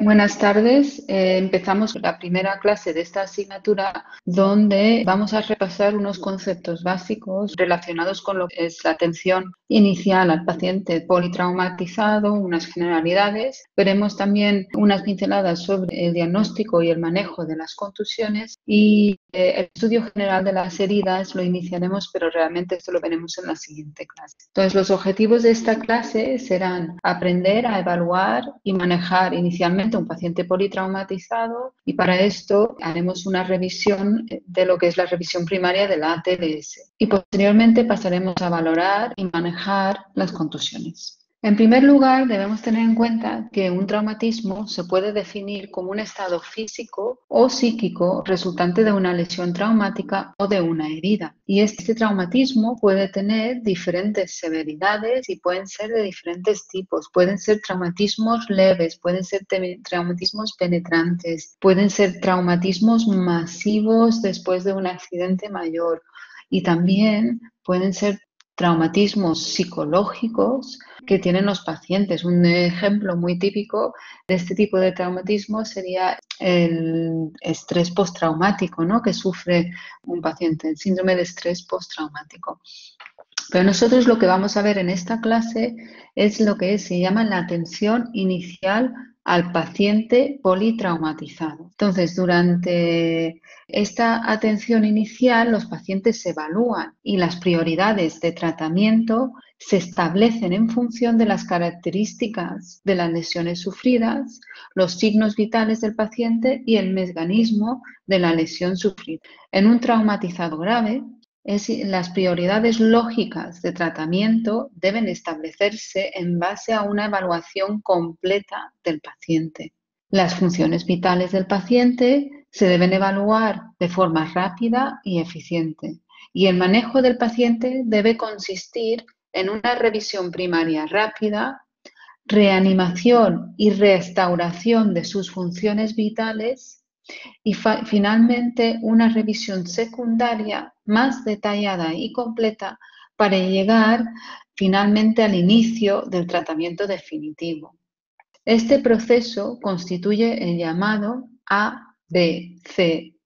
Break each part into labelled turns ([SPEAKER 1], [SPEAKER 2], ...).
[SPEAKER 1] Buenas tardes. Eh, empezamos la primera clase de esta asignatura donde vamos a repasar unos conceptos básicos relacionados con lo que es la atención inicial al paciente politraumatizado, unas generalidades. Veremos también unas pinceladas sobre el diagnóstico y el manejo de las contusiones y eh, el estudio general de las heridas lo iniciaremos, pero realmente esto lo veremos en la siguiente clase. Entonces, los objetivos de esta clase serán aprender a evaluar y manejar inicialmente un paciente politraumatizado y para esto haremos una revisión de lo que es la revisión primaria de la ATLS y posteriormente pasaremos a valorar y manejar las contusiones. En primer lugar, debemos tener en cuenta que un traumatismo se puede definir como un estado físico o psíquico resultante de una lesión traumática o de una herida. Y este traumatismo puede tener diferentes severidades y pueden ser de diferentes tipos. Pueden ser traumatismos leves, pueden ser traumatismos penetrantes, pueden ser traumatismos masivos después de un accidente mayor y también pueden ser traumatismos psicológicos que tienen los pacientes. Un ejemplo muy típico de este tipo de traumatismo sería el estrés postraumático ¿no? que sufre un paciente, el síndrome de estrés postraumático. Pero nosotros lo que vamos a ver en esta clase es lo que se llama la atención inicial al paciente politraumatizado. Entonces, durante esta atención inicial, los pacientes se evalúan y las prioridades de tratamiento se establecen en función de las características de las lesiones sufridas, los signos vitales del paciente y el mecanismo de la lesión sufrida. En un traumatizado grave, las prioridades lógicas de tratamiento deben establecerse en base a una evaluación completa del paciente. Las funciones vitales del paciente se deben evaluar de forma rápida y eficiente y el manejo del paciente debe consistir en una revisión primaria rápida, reanimación y restauración de sus funciones vitales y finalmente una revisión secundaria más detallada y completa para llegar finalmente al inicio del tratamiento definitivo. Este proceso constituye el llamado ABCDE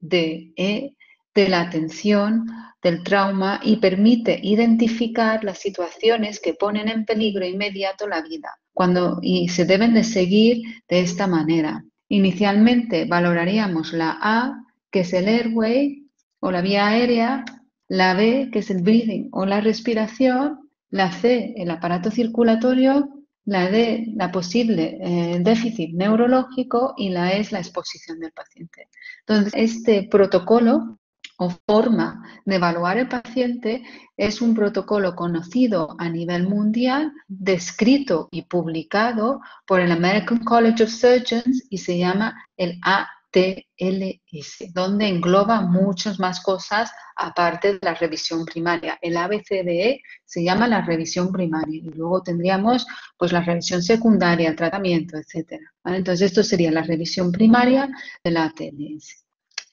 [SPEAKER 1] de la atención del trauma y permite identificar las situaciones que ponen en peligro inmediato la vida cuando, y se deben de seguir de esta manera. Inicialmente valoraríamos la A, que es el airway o la vía aérea, la B, que es el breathing o la respiración, la C, el aparato circulatorio, la D, la posible eh, déficit neurológico y la E es la exposición del paciente. Entonces, este protocolo o forma de evaluar el paciente es un protocolo conocido a nivel mundial, descrito y publicado por el American College of Surgeons y se llama el ATLS, donde engloba muchas más cosas aparte de la revisión primaria. El ABCDE se llama la revisión primaria y luego tendríamos pues la revisión secundaria, el tratamiento, etc. Entonces esto sería la revisión primaria del ATLS.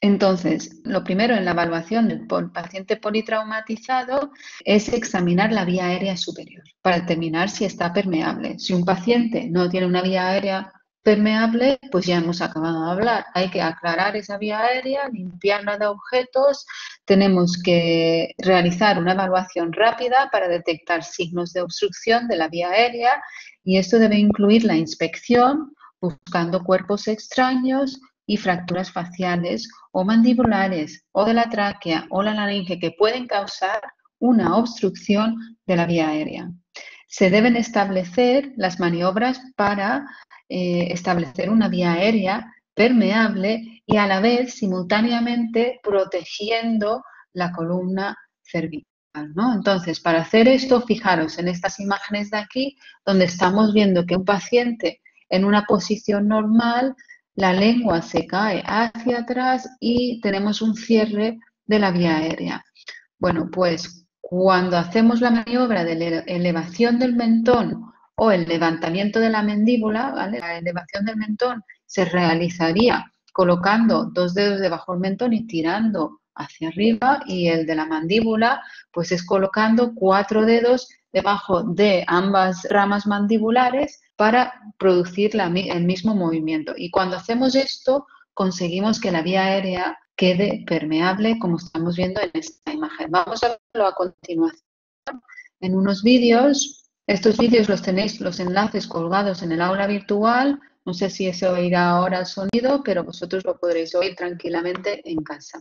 [SPEAKER 1] Entonces, lo primero en la evaluación del paciente politraumatizado es examinar la vía aérea superior para determinar si está permeable. Si un paciente no tiene una vía aérea permeable, pues ya hemos acabado de hablar. Hay que aclarar esa vía aérea, limpiarla de objetos, tenemos que realizar una evaluación rápida para detectar signos de obstrucción de la vía aérea y esto debe incluir la inspección buscando cuerpos extraños, y fracturas faciales o mandibulares o de la tráquea o la laringe que pueden causar una obstrucción de la vía aérea. Se deben establecer las maniobras para eh, establecer una vía aérea permeable y a la vez simultáneamente protegiendo la columna cervical. Entonces, para hacer esto, fijaros en estas imágenes de aquí, donde estamos viendo que un paciente en una posición normal la lengua se cae hacia atrás y tenemos un cierre de la vía aérea. Bueno, pues cuando hacemos la maniobra de elevación del mentón o el levantamiento de la mandíbula, la elevación del mentón se realizaría colocando dos dedos debajo del mentón y tirando hacia arriba y el de la mandíbula pues es colocando cuatro dedos debajo de ambas ramas mandibulares para producir el mismo movimiento. Y cuando hacemos esto, conseguimos que la vía aérea quede permeable, como estamos viendo en esta imagen. Vamos a verlo a continuación en unos vídeos. Estos vídeos los tenéis, los enlaces colgados en el aula virtual. No sé si se oirá ahora el sonido, pero vosotros lo podréis oír tranquilamente en casa.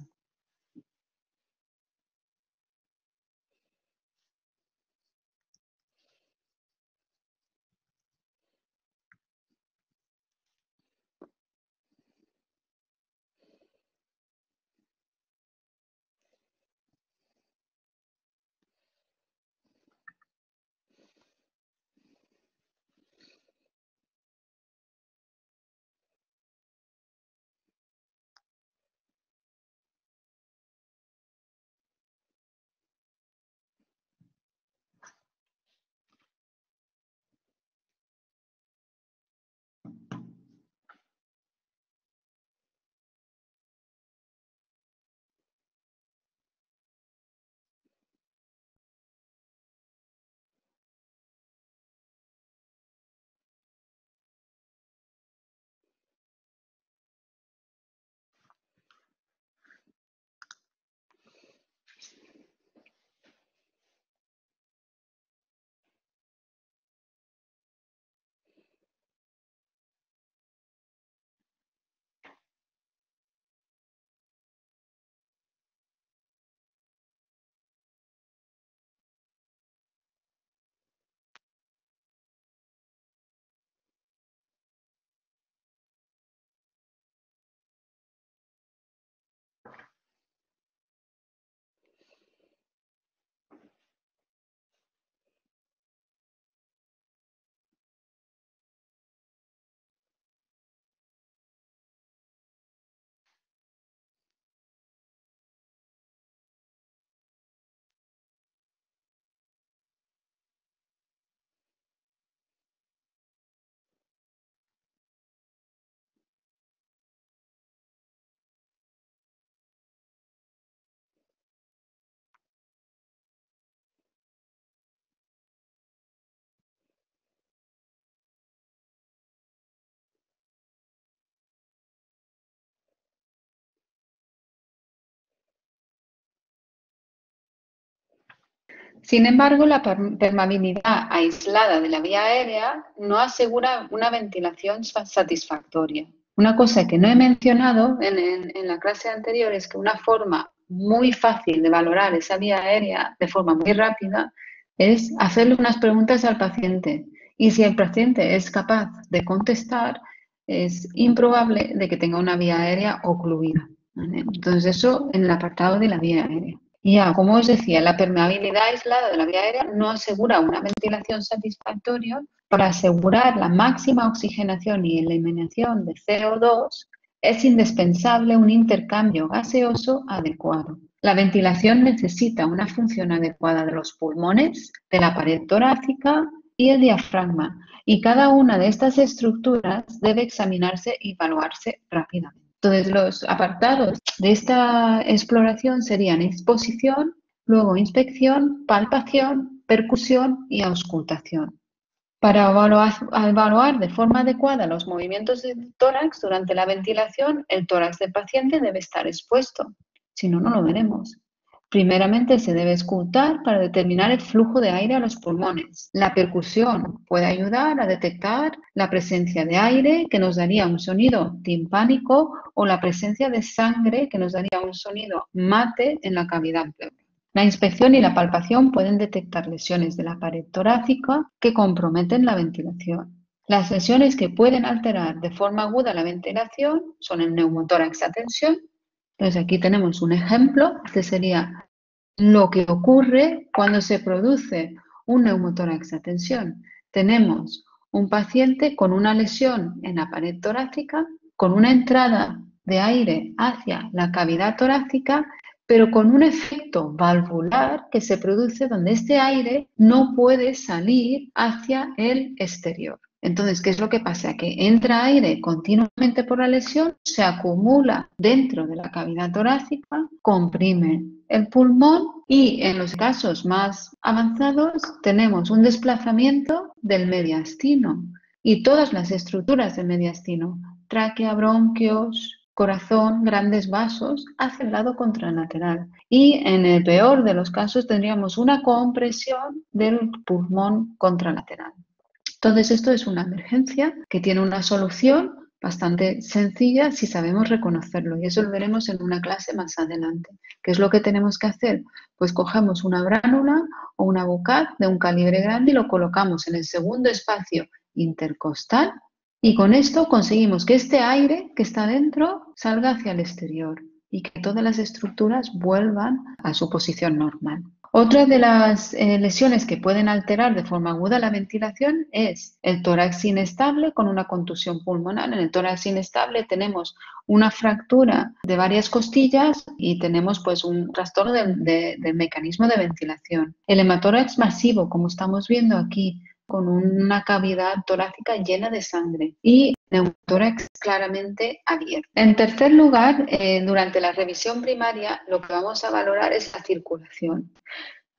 [SPEAKER 1] Sin embargo, la permeabilidad aislada de la vía aérea no asegura una ventilación satisfactoria. Una cosa que no he mencionado en, la clase anterior es que una forma muy fácil de valorar esa vía aérea de forma muy rápida es hacerle unas preguntas al paciente. Y si el paciente es capaz de contestar, es improbable de que tenga una vía aérea ocluida. Entonces, eso en el apartado de la vía aérea. Ya, como os decía, la permeabilidad aislada de la vía aérea no asegura una ventilación satisfactoria. Para asegurar la máxima oxigenación y eliminación de CO2 es indispensable un intercambio gaseoso adecuado. La ventilación necesita una función adecuada de los pulmones, de la pared torácica y el diafragma, y cada una de estas estructuras debe examinarse y evaluarse rápidamente. Entonces, los apartados de esta exploración serían exposición, luego inspección, palpación, percusión y auscultación. Para evaluar, de forma adecuada los movimientos del tórax durante la ventilación, el tórax del paciente debe estar expuesto, si no, no lo veremos. Primeramente se debe escuchar para determinar el flujo de aire a los pulmones. La percusión puede ayudar a detectar la presencia de aire que nos daría un sonido timpánico o la presencia de sangre que nos daría un sonido mate en la cavidad pleural. La inspección y la palpación pueden detectar lesiones de la pared torácica que comprometen la ventilación. Las lesiones que pueden alterar de forma aguda la ventilación son el neumotórax a tensión, entonces aquí tenemos un ejemplo, este sería lo que ocurre cuando se produce un neumotórax a. Tenemos un paciente con una lesión en la pared torácica, con una entrada de aire hacia la cavidad torácica, pero con un efecto valvular que se produce donde este aire no puede salir hacia el exterior. Entonces, ¿qué es lo que pasa? Que entra aire continuamente por la lesión, se acumula dentro de la cavidad torácica, comprime el pulmón y en los casos más avanzados tenemos un desplazamiento del mediastino. y todas las estructuras del mediastino, tráquea, bronquios, corazón, grandes vasos hacia el lado contralateral. Y en el peor de los casos tendríamos una compresión del pulmón contralateral. Entonces, esto es una emergencia que tiene una solución bastante sencilla si sabemos reconocerlo y eso lo veremos en una clase más adelante. ¿Qué es lo que tenemos que hacer? Pues cogemos una bránula o una bocat de un calibre grande y lo colocamos en el segundo espacio intercostal y con esto conseguimos que este aire que está dentro salga hacia el exterior y que todas las estructuras vuelvan a su posición normal. Otra de las eh, lesiones que pueden alterar de forma aguda la ventilación es el tórax inestable con una contusión pulmonar. En el tórax inestable tenemos una fractura de varias costillas y tenemos pues un trastorno del mecanismo de ventilación. El hematórax masivo, como estamos viendo aquí, con una cavidad torácica llena de sangre y neumotórax claramente abierto. En tercer lugar, eh, durante la revisión primaria, lo que vamos a valorar es la circulación.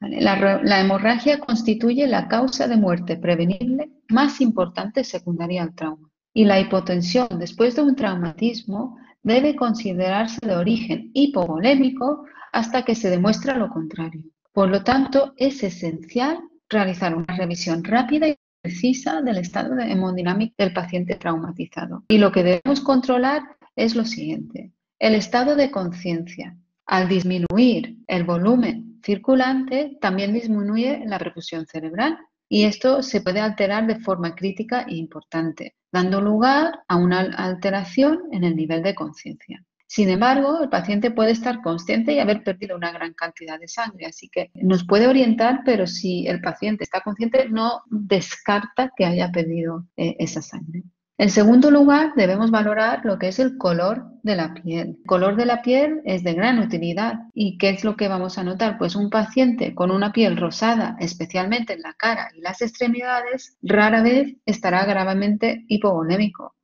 [SPEAKER 1] La, hemorragia constituye la causa de muerte prevenible más importante secundaria al trauma. Y la hipotensión después de un traumatismo debe considerarse de origen hipovolémico hasta que se demuestre lo contrario. Por lo tanto, es esencial realizar una revisión rápida y precisa del estado hemodinámico del paciente traumatizado. Y lo que debemos controlar es lo siguiente. El estado de conciencia. Al disminuir el volumen circulante, también disminuye la perfusión cerebral y esto se puede alterar de forma crítica e importante, dando lugar a una alteración en el nivel de conciencia. Sin embargo, el paciente puede estar consciente y haber perdido una gran cantidad de sangre, así que nos puede orientar, pero si el paciente está consciente, no descarta que haya perdido eh, esa sangre. En segundo lugar, debemos valorar lo que es el color de la piel. El color de la piel es de gran utilidad. ¿Y qué es lo que vamos a notar? Pues un paciente con una piel rosada, especialmente en la cara y las extremidades, rara vez estará gravemente hipovolémico.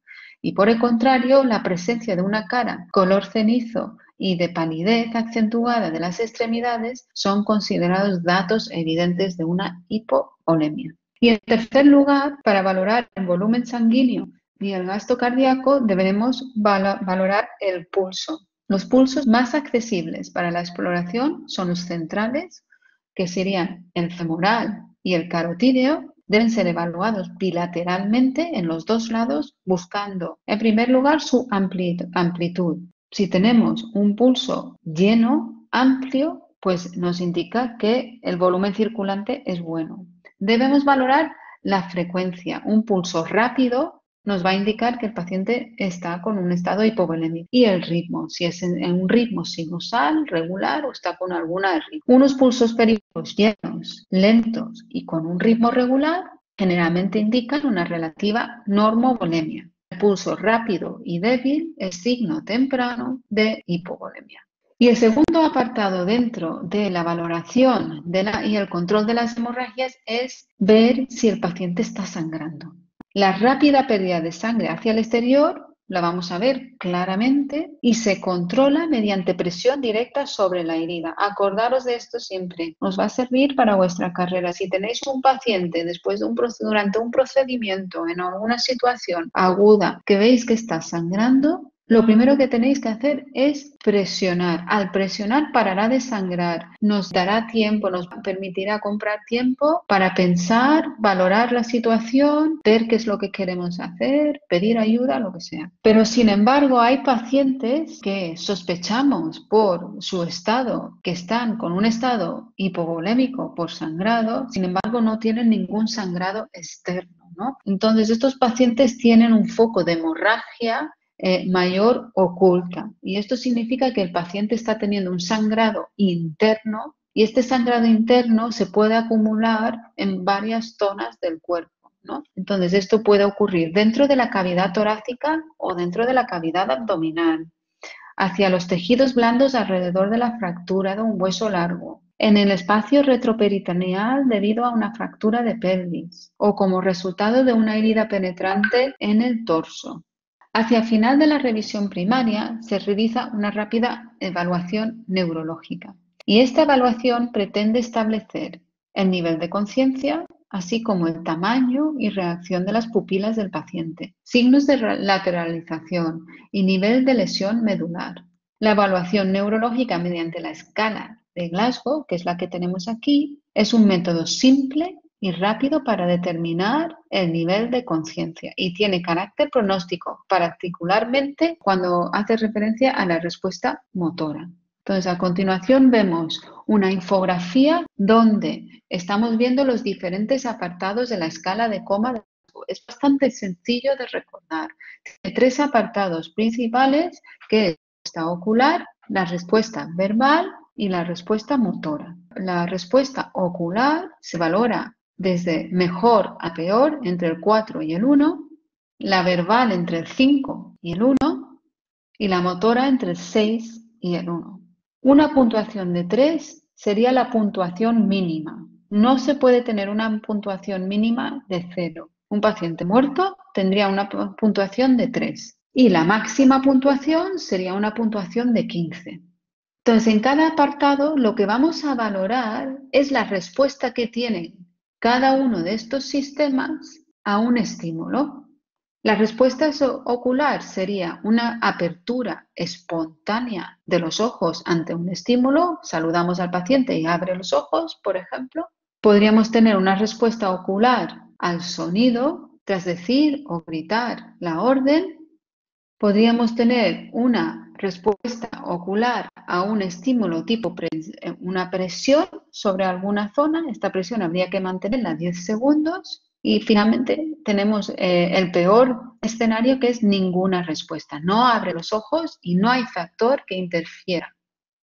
[SPEAKER 1] Y por el contrario, la presencia de una cara color cenizo y de palidez acentuada de las extremidades son considerados datos evidentes de una hipovolemia. Y en tercer lugar, para valorar el volumen sanguíneo y el gasto cardíaco, deberemos valorar el pulso. Los pulsos más accesibles para la exploración son los centrales, que serían el femoral y el carotídeo, deben ser evaluados bilateralmente en los dos lados buscando, en primer lugar, su amplitud. Si tenemos un pulso lleno, amplio, pues nos indica que el volumen circulante es bueno. Debemos valorar la frecuencia. Un pulso rápido nos va a indicar que el paciente está con un estado hipovolémico. Y el ritmo, si es en, un ritmo sinusal, regular o está con alguna ritmo. Unos pulsos periféricos llenos, lentos y con un ritmo regular generalmente indican una relativa normovolemia. El pulso rápido y débil es signo temprano de hipovolemia. Y el segundo apartado dentro de la valoración y el control de las hemorragias es ver si el paciente está sangrando. La rápida pérdida de sangre hacia el exterior la vamos a ver claramente y se controla mediante presión directa sobre la herida. Acordaros de esto siempre. Nos va a servir para vuestra carrera. Si tenéis un paciente después de un durante un procedimiento en alguna situación aguda que veis que está sangrando, lo primero que tenéis que hacer es presionar. Al presionar parará de sangrar, nos dará tiempo, nos permitirá comprar tiempo para pensar, valorar la situación, ver qué es lo que queremos hacer, pedir ayuda, lo que sea. Pero sin embargo, hay pacientes que sospechamos por su estado, que están con un estado hipovolémico por sangrado, sin embargo no tienen ningún sangrado externo. Entonces, estos pacientes tienen un foco de hemorragia eh, mayor oculta. Y esto significa que el paciente está teniendo un sangrado interno y este sangrado interno se puede acumular en varias zonas del cuerpo. Entonces, esto puede ocurrir dentro de la cavidad torácica o dentro de la cavidad abdominal, hacia los tejidos blandos alrededor de la fractura de un hueso largo, en el espacio retroperitoneal debido a una fractura de pelvis o como resultado de una herida penetrante en el torso. Hacia final de la revisión primaria se realiza una rápida evaluación neurológica y esta evaluación pretende establecer el nivel de conciencia, así como el tamaño y reacción de las pupilas del paciente, signos de lateralización y nivel de lesión medular. La evaluación neurológica mediante la escala de Glasgow, que es la que tenemos aquí, es un método simple y rápido para determinar el nivel de conciencia y tiene carácter pronóstico, particularmente cuando hace referencia a la respuesta motora. Entonces, a continuación vemos una infografía donde estamos viendo los diferentes apartados de la escala de coma. Es bastante sencillo de recordar. Tiene tres apartados principales, que es la respuesta ocular, la respuesta verbal y la respuesta motora. La respuesta ocular se valora desde mejor a peor entre el 4 y el 1, la verbal entre el 5 y el 1 y la motora entre el 6 y el 1. Una puntuación de 3 sería la puntuación mínima. No se puede tener una puntuación mínima de 0. Un paciente muerto tendría una puntuación de 3 y la máxima puntuación sería una puntuación de 15. Entonces, en cada apartado lo que vamos a valorar es la respuesta que tiene cada uno de estos sistemas a un estímulo. La respuesta ocular sería una apertura espontánea de los ojos ante un estímulo. Saludamos al paciente y abre los ojos, por ejemplo. Podríamos tener una respuesta ocular al sonido tras decir o gritar la orden. Podríamos tener una respuesta ocular a un estímulo tipo una presión sobre alguna zona. Esta presión habría que mantenerla 10 segundos. Y finalmente tenemos eh, el peor escenario que es ninguna respuesta. No abre los ojos y no hay factor que interfiera.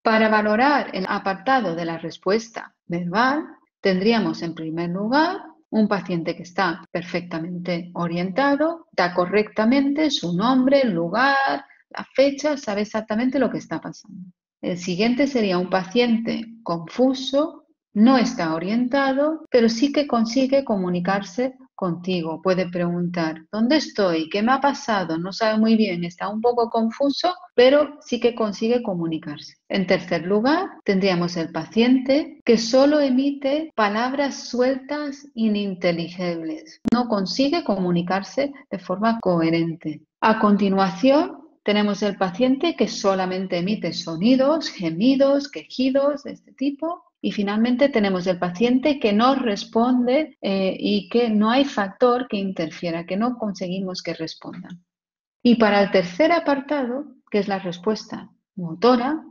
[SPEAKER 1] Para valorar el apartado de la respuesta verbal, tendríamos en primer lugar un paciente que está perfectamente orientado, da correctamente su nombre, lugar, la fecha, sabe exactamente lo que está pasando. El siguiente sería un paciente confuso, no está orientado, pero sí que consigue comunicarse contigo. Puede preguntar, ¿dónde estoy? ¿Qué me ha pasado? No sabe muy bien, está un poco confuso, pero sí que consigue comunicarse. En tercer lugar, tendríamos el paciente que solo emite palabras sueltas, ininteligibles. No consigue comunicarse de forma coherente. A continuación, tenemos el paciente que solamente emite sonidos, gemidos, quejidos de este tipo y finalmente tenemos el paciente que no responde eh, y que no hay factor que interfiera, que no conseguimos que respondan. Y para el tercer apartado, que es la respuesta motora,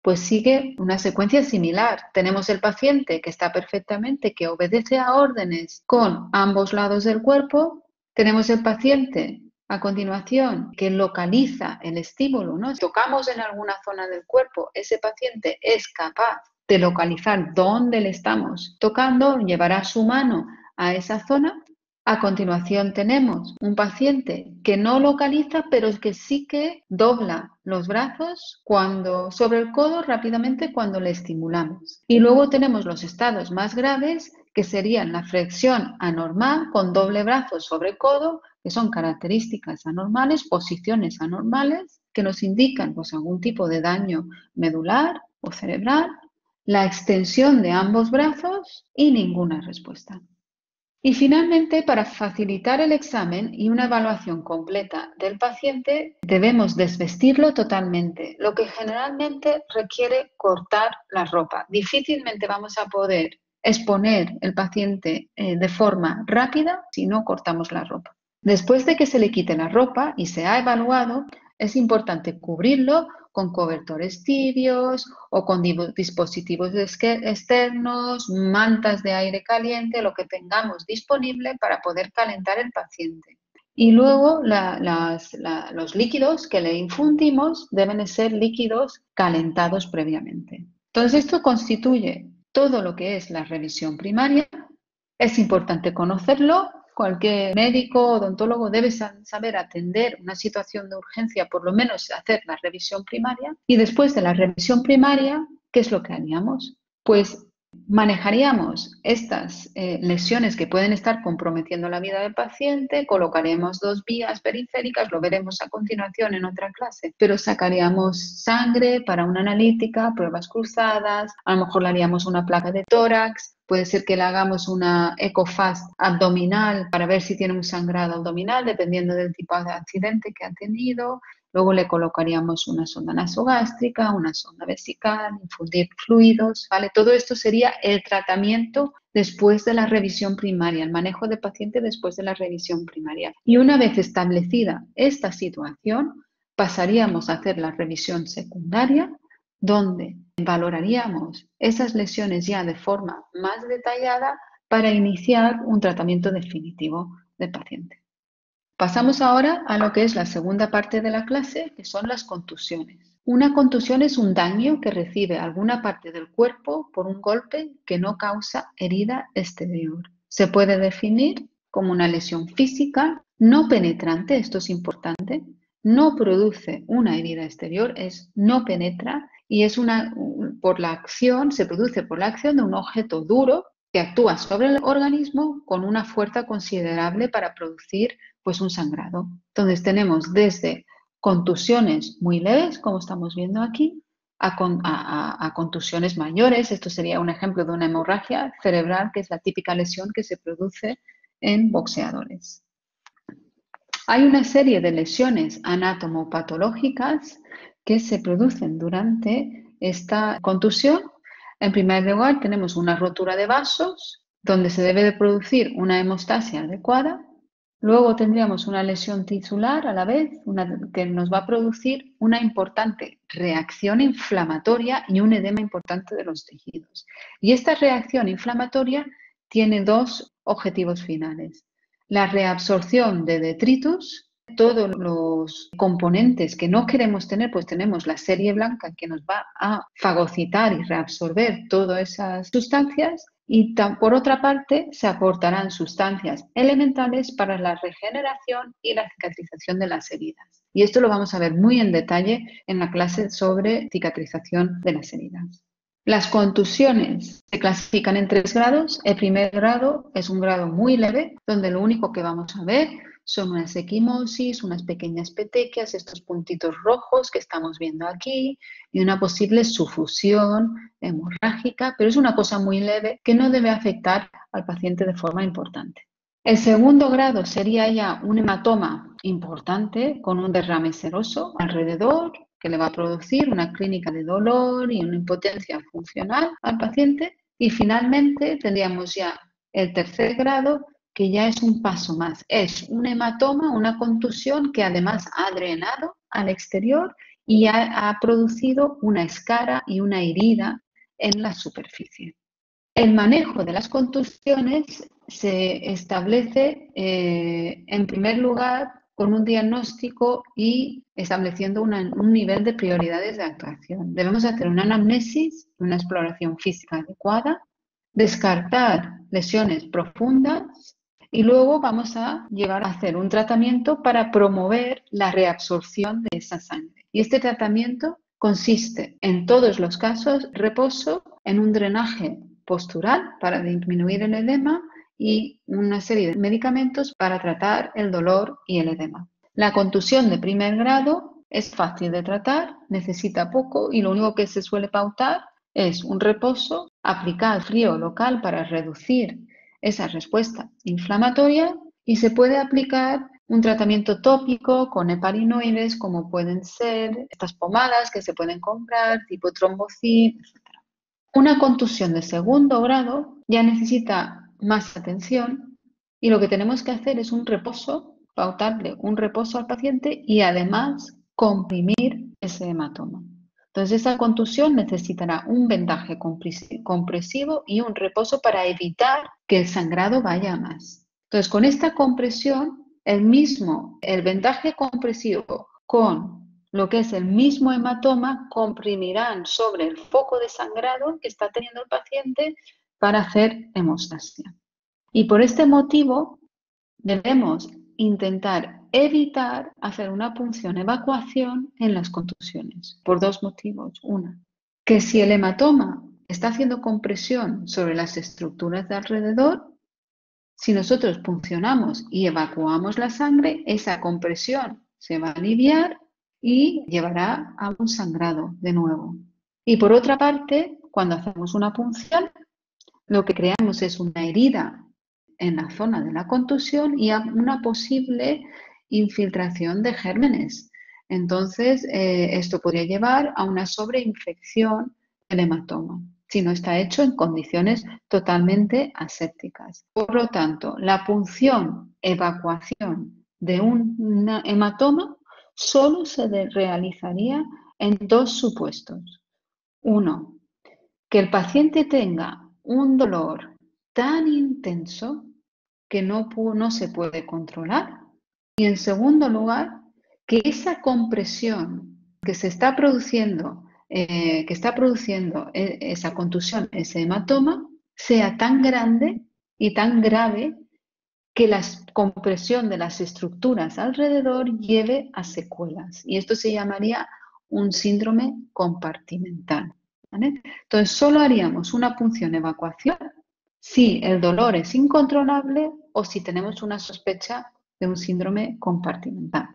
[SPEAKER 1] pues sigue una secuencia similar. Tenemos el paciente que está perfectamente, que obedece a órdenes con ambos lados del cuerpo. Tenemos el paciente a continuación que localiza el estímulo, ¿no? Si tocamos en alguna zona del cuerpo, ese paciente es capaz de localizar dónde le estamos tocando, llevará su mano a esa zona. A continuación tenemos un paciente que no localiza, pero que sí que dobla los brazos cuando sobre el codo rápidamente cuando le estimulamos. Y luego tenemos los estados más graves que serían la flexión anormal con doble brazo sobre codo, que son características anormales, posiciones anormales que nos indican pues, algún tipo de daño medular o cerebral la extensión de ambos brazos y ninguna respuesta. Y finalmente, para facilitar el examen y una evaluación completa del paciente, debemos desvestirlo totalmente, lo que generalmente requiere cortar la ropa. Difícilmente vamos a poder exponer el paciente eh, de forma rápida si no cortamos la ropa. Después de que se le quite la ropa y se ha evaluado, es importante cubrirlo con cobertores tibios o con dispositivos externos, mantas de aire caliente, lo que tengamos disponible para poder calentar el paciente. Y luego los líquidos que le infundimos deben ser líquidos calentados previamente. Entonces esto constituye todo lo que es la revisión primaria. Es importante conocerlo Cualquier médico o odontólogo debe saber atender una situación de urgencia, por lo menos hacer la revisión primaria. Y después de la revisión primaria, ¿qué es lo que haríamos? Pues Manejaríamos estas eh, lesiones que pueden estar comprometiendo la vida del paciente, colocaremos dos vías periféricas, lo veremos a continuación en otra clase, pero sacaríamos sangre para una analítica, pruebas cruzadas, a lo mejor le haríamos una placa de tórax, puede ser que le hagamos una ecofast abdominal para ver si tiene un sangrado abdominal, dependiendo del tipo de accidente que ha tenido, Luego le colocaríamos una sonda nasogástrica, una sonda vesical, infundir fluidos, ¿vale? Todo esto sería el tratamiento después de la revisión primaria, el manejo del paciente después de la revisión primaria. Y una vez establecida esta situación, pasaríamos a hacer la revisión secundaria, donde valoraríamos esas lesiones ya de forma más detallada para iniciar un tratamiento definitivo del paciente. Pasamos ahora a lo que es la segunda parte de la clase, que son las contusiones. Una contusión es un daño que recibe alguna parte del cuerpo por un golpe que no causa herida exterior. Se puede definir como una lesión física no penetrante, esto es importante, no produce una herida exterior, es no penetra y es una por la acción, se produce por la acción de un objeto duro que actúa sobre el organismo con una fuerza considerable para producir pues un sangrado. Entonces tenemos desde contusiones muy leves, como estamos viendo aquí, a, contusiones mayores. Esto sería un ejemplo de una hemorragia cerebral, que es la típica lesión que se produce en boxeadores. Hay una serie de lesiones anatomopatológicas que se producen durante esta contusión. En primer lugar, tenemos una rotura de vasos, donde se debe de producir una hemostasia adecuada. Luego tendríamos una lesión tisular a la vez, que nos va a producir una importante reacción inflamatoria y un edema importante de los tejidos. Y esta reacción inflamatoria tiene dos objetivos finales. La reabsorción de detritus, todos los componentes que no queremos tener, pues tenemos la serie blanca que nos va a fagocitar y reabsorber todas esas sustancias y por otra parte se aportarán sustancias elementales para la regeneración y la cicatrización de las heridas. Y esto lo vamos a ver muy en detalle en la clase sobre cicatrización de las heridas. Las contusiones se clasifican en tres grados. El primer grado es un grado muy leve, donde lo único que vamos a ver son unas equimosis, unas pequeñas petequias, estos puntitos rojos que estamos viendo aquí, y una posible sufusión hemorrágica, pero es una cosa muy leve que no debe afectar al paciente de forma importante. El segundo grado sería ya un hematoma importante con un derrame seroso alrededor que le va a producir una clínica de dolor y una impotencia funcional al paciente. Y finalmente tendríamos ya el tercer grado que ya es un paso más. Es un hematoma, una contusión que además ha drenado al exterior y ha, producido una escara y una herida en la superficie. El manejo de las contusiones se establece, eh, en primer lugar, con un diagnóstico y estableciendo un nivel de prioridades de actuación. Debemos hacer una anamnesis, una exploración física adecuada, descartar lesiones profundas y luego vamos a llevar a hacer un tratamiento para promover la reabsorción de esa sangre. Y este tratamiento consiste en todos los casos reposo en un drenaje postural para disminuir el edema y una serie de medicamentos para tratar el dolor y el edema. La contusión de primer grado es fácil de tratar, necesita poco y lo único que se suele pautar es un reposo, aplicar frío local para reducir esa respuesta inflamatoria y se puede aplicar un tratamiento tópico con heparinoides como pueden ser estas pomadas que se pueden comprar tipo trombocin, etc. Una contusión de segundo grado ya necesita más atención y lo que tenemos que hacer es un reposo, pautarle un reposo al paciente y además comprimir ese hematoma. Entonces, esa contusión necesitará un vendaje compresivo y un reposo para evitar que el sangrado vaya más. Entonces, con esta compresión, el mismo, el vendaje compresivo con lo que es el mismo hematoma comprimirán sobre el foco de sangrado que está teniendo el paciente para hacer hemostasia. Y por este motivo debemos intentar evitar hacer una punción evacuación en las contusiones, por dos motivos. Una, que si el hematoma está haciendo compresión sobre las estructuras de alrededor, si nosotros puncionamos y evacuamos la sangre, esa compresión se va a aliviar y llevará a un sangrado de nuevo. Y por otra parte, cuando hacemos una punción, lo que creamos es una herida en la zona de la contusión y una posible infiltración de gérmenes. Entonces, eh, esto podría llevar a una sobreinfección del hematoma si no está hecho en condiciones totalmente asépticas. Por lo tanto, la punción evacuación de un hematoma solo se realizaría en dos supuestos. Uno, que el paciente tenga un dolor tan intenso que no, se puede controlar. Y en segundo lugar, que esa compresión que se está produciendo, eh, que está produciendo e, esa contusión, ese hematoma, sea tan grande y tan grave que la compresión de las estructuras alrededor lleve a secuelas. Y esto se llamaría un síndrome compartimental. Entonces, solo haríamos una punción evacuación si el dolor es incontrolable o si tenemos una sospecha de un síndrome compartimental.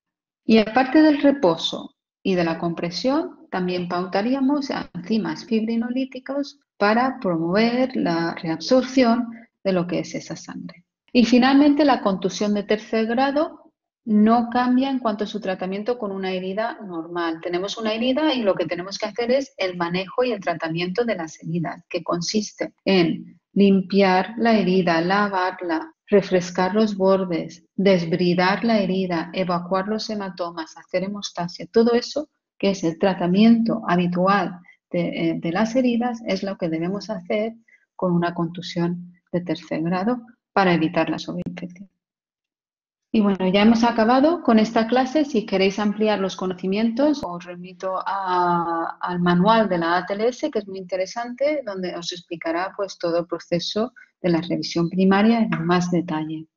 [SPEAKER 1] Y aparte del reposo y de la compresión, también pautaríamos enzimas fibrinolíticos para promover la reabsorción de lo que es esa sangre. Y finalmente, la contusión de tercer grado no cambia en cuanto a su tratamiento con una herida normal. Tenemos una herida y lo que tenemos que hacer es el manejo y el tratamiento de las heridas, que consiste en limpiar la herida, lavarla, refrescar los bordes, desbridar la herida, evacuar los hematomas, hacer hemostasia, todo eso que es el tratamiento habitual de, eh, las heridas, es lo que debemos hacer con una contusión de tercer grado para evitar la sobreinfección. Y bueno, ya hemos acabado con esta clase. Si queréis ampliar los conocimientos, os remito al manual de la ATLS, que es muy interesante, donde os explicará pues todo el proceso de la revisión primaria en más detalle.